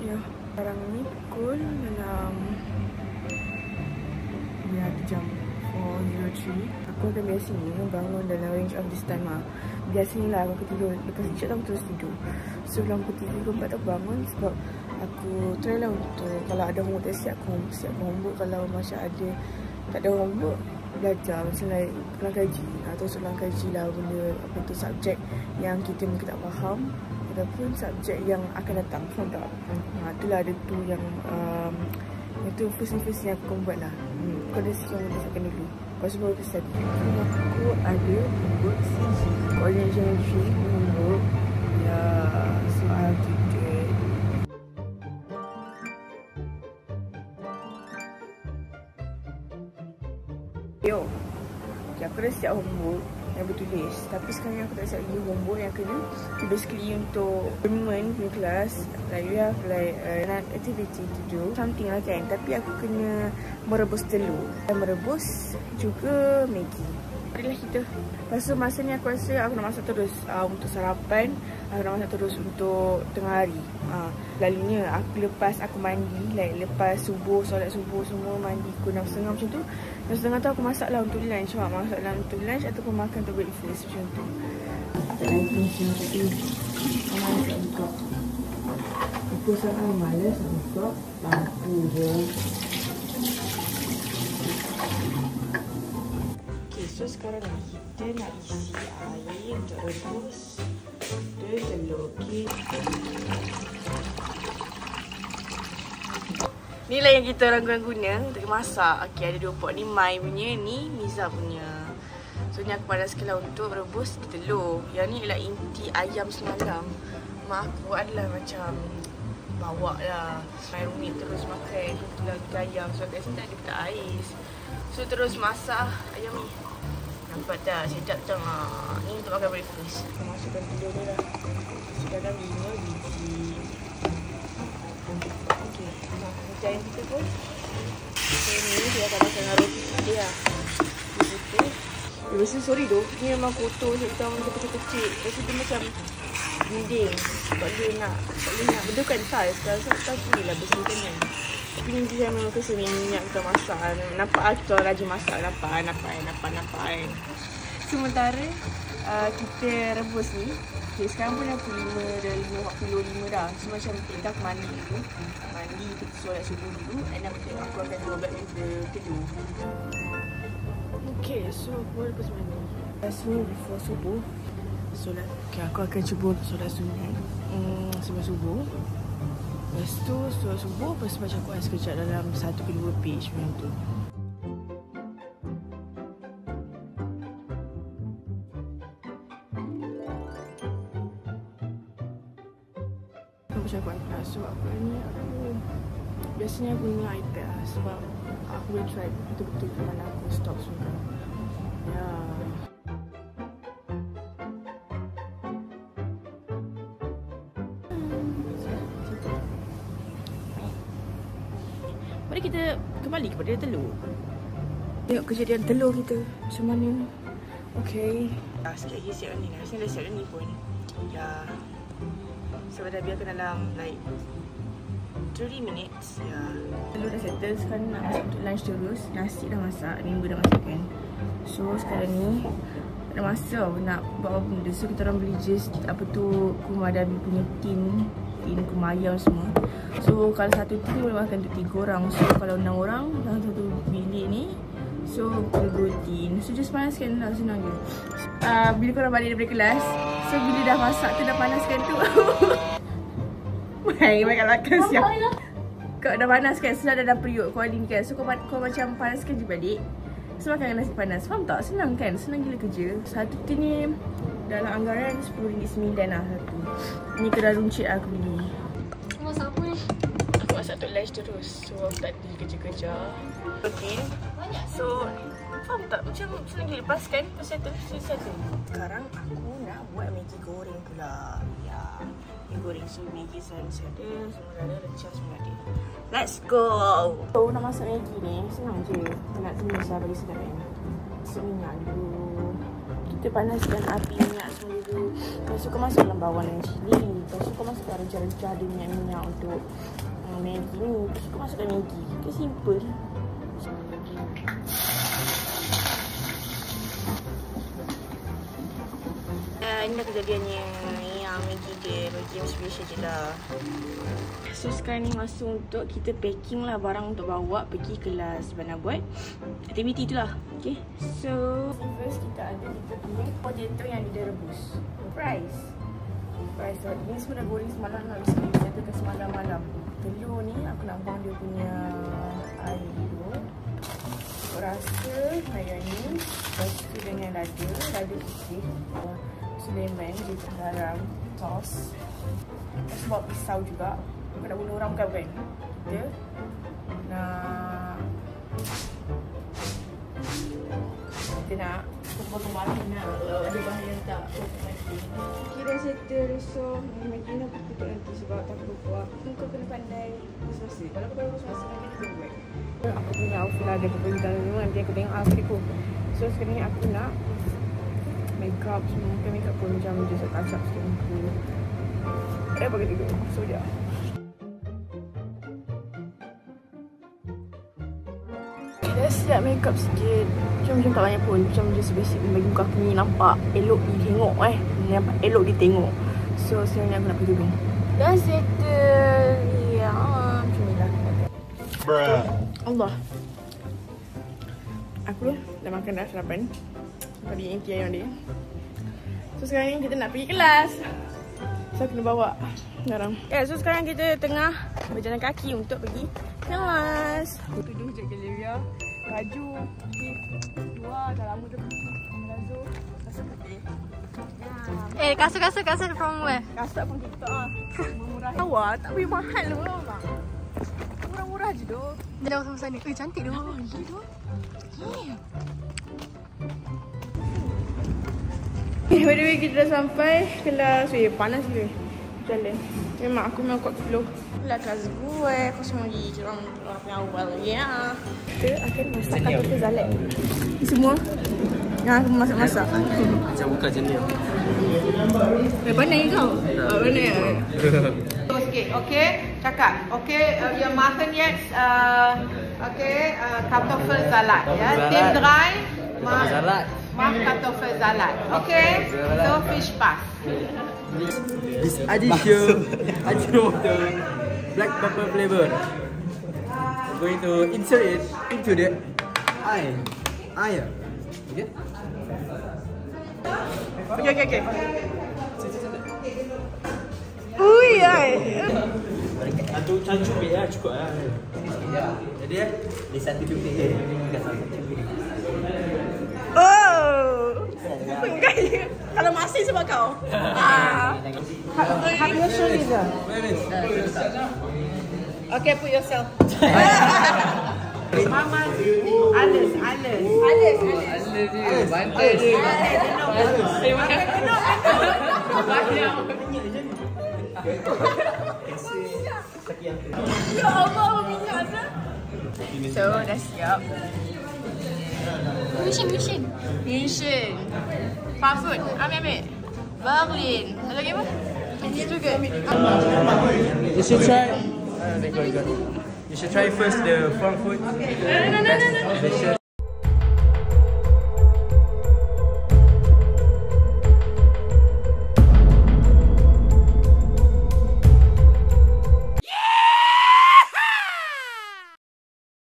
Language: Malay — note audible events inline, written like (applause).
Ya, sekarang ni pukul dalam Ya, jam 4.03 Aku akan biasa ni bangun dalam range of this time lah Biasanya lah aku tidur Lepas hijab aku terus tidur. So dalam pukul 3 ke 4 aku bangun Sebab aku try lah untuk Kalau ada homework tak siap aku siap homework. Kalau macam ada tak ada homework Belajar. Macam like pulang kaji. Atau pulang kaji lah benda Apa tu subjek yang kita mungkin tak faham Ataupun subjek yang akan datang Faham tak? Ha, itulah ada tu yang um, Itu first first yang aku buat lah. Kau dah siap untuk siapkan dulu. Lepas tu baru kesan Aku ada buat CG Coordination entry Untuk Ya Soal tiket Yo okay, Aku dah siap homework yang bertulis. Tapi sekarang aku tak siap lagi homework yang kena. Basically untuk Permanent punya kelas Like we have like uh, an activity to do Something lah kan. Tapi aku kena merebus telur. Dan merebus juga Maggi Marilah kita. Lepas tu masa ni aku rasa aku nak masak terus uh, Untuk sarapan. Aku nak masak terus untuk tengah hari. Uh, Lalunya aku lepas aku mandi like, Lepas subuh, solat subuh semua Mandi pukul 6.30 macam tu. 6.30 tu aku masak lah untuk lunch. Mak masak lah untuk lunch Ataupun makan untuk breakfast macam tu. Tak finish macam tu. Malas nak buka. Aku sangat malas nak buka Lampu je So sekarang ni kita nak isi air untuk rebus dan telur. Okay. Ni lah yang kita orang guna untuk masak. Okay, ada dua pot. Ni Mai punya, ni Miza punya. So ni aku panaskan lah untuk rebus telur. Yang ni ialah inti ayam semalam. Mak aku adalah macam bawa lah. Main rumit terus makan. Aku tulang ayam. So kat sini tak ada peta ais. So terus masak ayam ni. Nampak tak? Sedap? Ha. Ni untuk makan breakfast. Kita masukkan telur ni lah. Sekarang lima biji. Okey. Macam kita pun. Okay, ni dia akan dengan roti dia lah. Putih. Eh, biasa sorry tu. Ni memang kotor. Saya tahu macam kecil-kecil. Lepas tu macam dinding. Tak boleh nak. Tak boleh nak. Benda kan tiles. Kalau tak boleh lah bersihkan kan. Ni dia memang kesan minyak kita masak. Nampak lah kita rajin masak. Nampak, nampak, nampak, nampak. Sementara uh, kita rebus ni. Okay, sekarang pun dah pukul 5 dah 5.45 dah. So macam kita aku mandi dulu. Mandi, kita solat subuh dulu. And after aku akan buat back telur Okay, so aku lepas mandi? Lepas ni before subuh. Solat, okay aku akan cuba solat sunat hmm, Sebelum subuh Lepas tu suruh subuh Lepas tu baca Quran sekejap dalam Satu ke dua page macam tu Aku baca Quran kelas Sebab aku ni aku Biasanya aku guna iPad lah Sebab aku boleh try Betul-betul mana aku stop semua Ya yeah. Mari kita kembali kepada telur. Tengok kejadian telur kita macam mana. Okay. Ah, sikit lagi siap ni. Rasanya dah siap ni pun. Ya. Sebab dah biarkan dalam like 30 minutes. Ya. Telur dah settle. Sekarang nak masak untuk lunch terus. Nasi dah masak. Minggu dah masak kan. So sekarang ni ada masa nak buat apa benda. So kita orang beli just apa tu kumadabi punya tin tin kumayam semua. So kalau satu tin boleh makan untuk tiga orang. So kalau enam orang dalam satu bilik ni So dua tin. So just panaskan lah senang je. Uh, bila korang balik daripada kelas So bila dah masak tu dah panaskan tu Baik, baik lakas siap Kau dah panaskan, so dah dah periuk kau kan So kau, kau macam panaskan je balik So makan nasi panas, faham tak? Senang kan? Senang gila kerja Satu tin ni dalam anggaran RM10.9 lah satu Ni kedai runcit aku beli Masak apa ni? Aku masak untuk lunch terus. So aku tak ada kerja-kerja. Okay So Faham tak? Macam senang gila lepas kan? Lepas tu Sekarang aku nak buat Maggi goreng pula. Ya. Maggi goreng So Maggi saya mesti ada Semua dah ada Lecah semua ada. Let's go. So nak masak Maggi ni Senang je. Nak tumis lah bagi sedap kan So minyak dulu. Kita panaskan api minyak semua dulu. Lepas tu kau masuk dalam bawang dan cili. Lepas tu kau masukkan rencah-rencah ada minyak-minyak untuk uh, Maggi ni. Kau masukkan Maggi. Itu simple. Uh, ini dah kejadiannya yang Maggi dia bagi yang special je lah. So sekarang ni masuk untuk kita packing lah barang untuk bawa pergi kelas Bana buat aktiviti tu lah. Okay. So first kita ada kita punya potato yang dia rebus. Fries. So, ini semua dah goreng semalam nak bisa kita ke semalam malam. Telur ni aku nak buang dia punya air dulu. Aku rasa mayonis. Lepas tu dengan lada. Lada sikit lemon juga garam sos Lepas bawa pisau juga Kau nak bunuh orang bukan kan Kita Nak Kita nak Potong barang nak Ada bahaya tak Kira settle so Mungkin aku tutup nanti sebab tak lupa Kau kena pandai. Semasa Kalau kau pandai semasa Nanti kita buat. Aku punya outfit ada Kepentingan dulu Nanti aku tengok outfit aku. So sekarang ni aku nak makeup semua mungkin makeup pun macam just touch up sikit muka eh bagi tiga so ya Siap makeup sikit. Macam macam tak banyak pun. Macam just basic Bagi muka aku ni nampak Elok ditengok eh. Nampak elok ditengok So sekarang ni aku nak pergi tudung. Dah settle. Ya Macam ni lah. Bruh. Allah. Aku dah makan dah sarapan Tadi MTI yang dia So sekarang ni kita nak pergi kelas. So kena bawa barang Ya yeah, so sekarang kita tengah berjalan kaki untuk pergi kelas Baju Dua dah lama dah pergi Lazo Kasut putih Eh kasut kasut kasut from where? Kasut pun kita ah. Murah. Awak tak beli mahal lah. Murah-murah je doh. Dia dah sama sana. Eh cantik doh. Ya doh. Eh, by the way kita dah sampai kelas Weh, panas ke Jalan Memang aku memang kuat flow Lah kelas gue Aku semua pergi Orang orang yang awal Ya yeah. Kita akan masak kata zalat Ini semua Yang aku masak-masak Macam buka macam ni Eh, pandai kau? Oh, pandai ya? Sikit, okay? Cakap, okay? Uh, your mutton yet? Uh, okay? Uh, kartoffel salad, ya? Yeah? Tim dry? Kartoffel salad Okay? So fish pass. This addition, (laughs) addition of the black pepper flavor. I'm going to insert it into the eye. Eye. Okay? Okay, okay, okay. Ui, ay. Satu cancuk ya, cukup lah. Jadi ya, di satu tu ni. Kalau masih sebab kau. Ah. Have you shown me the? Okay, put yourself. Mama, Alice, Alice. Alice, Alice. Alice, bantai dia. Ya Allah, minyak sah. So, dah siap. Mission mission. Mission. Fast food. Ambil, ambil. Berlin. Ada lagi apa? Ini juga. You should try. You should try first the front food. No, no, no, no, no.